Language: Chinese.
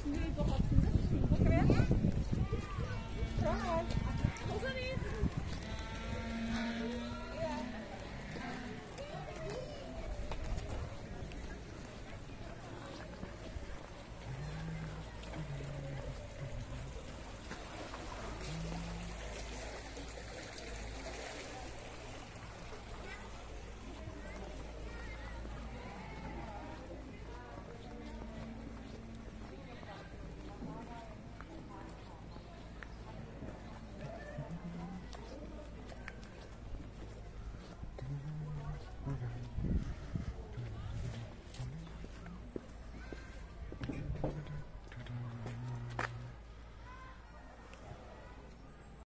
이거같은 데? 어떻게 해? 그러면동선이